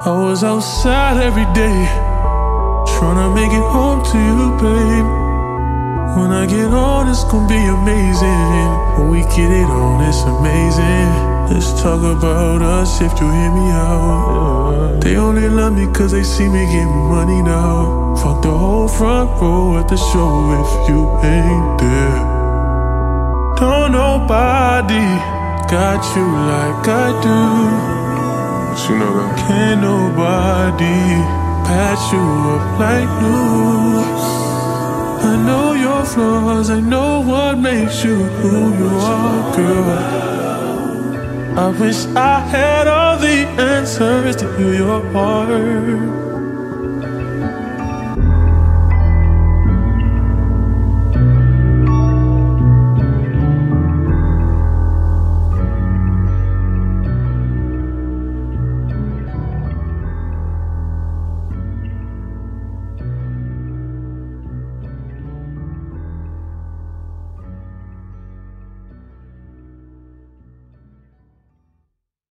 I was outside every day, trying to make it home to you, babe. When I get on, it's gonna be amazing. When we get it on, it's amazing. Let's talk about us if you hear me out. They only love me cause they see me getting money now. Fuck the whole front row at the show if you ain't there. Don't nobody got you like I do. You know that. Can't nobody patch you up like new. I know your flaws, I know what makes you who you are, girl. I wish I had all the answers to your heart.